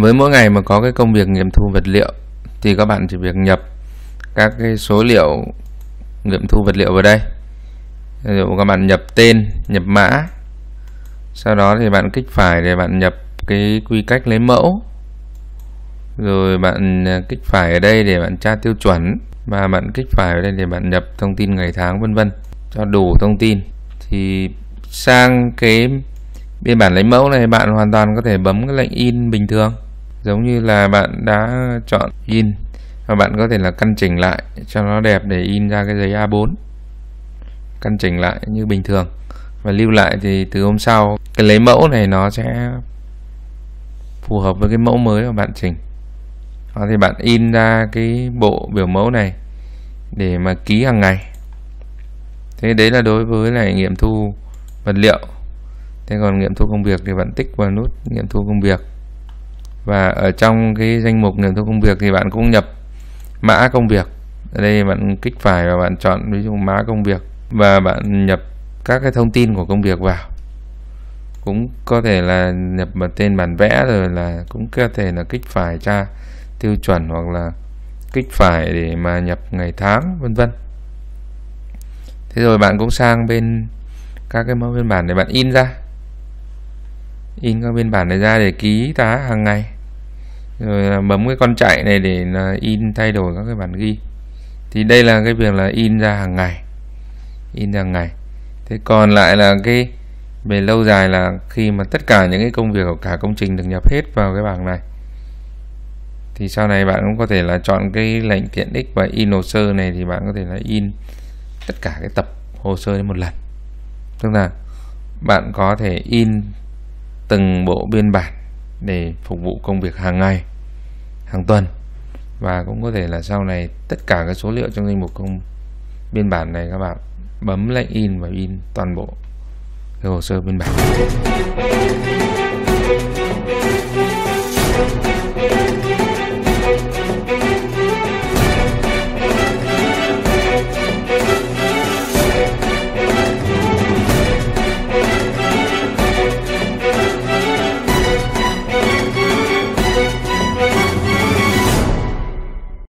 với mỗi ngày mà có cái công việc nghiệm thu vật liệu, thì các bạn chỉ việc nhập các cái số liệu nghiệm thu vật liệu vào đây. Ví dụ các bạn nhập tên, nhập mã, sau đó thì bạn kích phải để bạn nhập cái quy cách lấy mẫu. Rồi bạn à, kích phải ở đây để bạn tra tiêu chuẩn, và bạn kích phải ở đây để bạn nhập thông tin ngày tháng, vân vân. Cho đủ thông tin, thì sang cái biên bản lấy mẫu này, bạn hoàn toàn có thể bấm cái lệnh in bình thường giống như là bạn đã chọn in, và bạn có thể là căn chỉnh lại cho nó đẹp để in ra cái giấy A4 căn chỉnh lại như bình thường. Và lưu lại thì từ hôm sau, cái lấy mẫu này nó sẽ phù hợp với cái mẫu mới mà bạn chỉnh. Đó, thì bạn in ra cái bộ biểu mẫu này để mà ký hàng ngày. Thế đấy là đối với lại nghiệm thu vật liệu. Thế còn nghiệm thu công việc thì bạn tích vào nút nghiệm thu công việc và ở trong cái danh mục nghiệm thu công việc thì bạn cũng nhập mã công việc. Ở đây bạn kích phải và bạn chọn ví dụ mã công việc. Và bạn nhập các cái thông tin của công việc vào. Cũng có thể là nhập vào tên bản vẽ rồi là cũng có thể là kích phải tra tiêu chuẩn hoặc là kích phải để mà nhập ngày tháng, vân vân. Thế rồi bạn cũng sang bên các cái mẫu biên bản để bạn in ra in các biên bản này ra để ký tá hàng ngày. Rồi bấm cái con chạy này để in thay đổi các cái bản ghi. Thì đây là cái việc là in ra hàng ngày. In ra hàng ngày. Thế còn lại là cái về lâu dài là khi mà tất cả những cái công việc của cả công trình được nhập hết vào cái bảng này. Thì sau này bạn cũng có thể là chọn cái lệnh tiện ích và in hồ sơ này thì bạn có thể là in tất cả cái tập hồ sơ đến một lần. Tức là bạn có thể in từng bộ biên bản để phục vụ công việc hàng ngày, hàng tuần. Và cũng có thể là sau này tất cả các số liệu trong danh mục công biên bản này các bạn bấm lệnh in và in toàn bộ cái hồ sơ biên bản.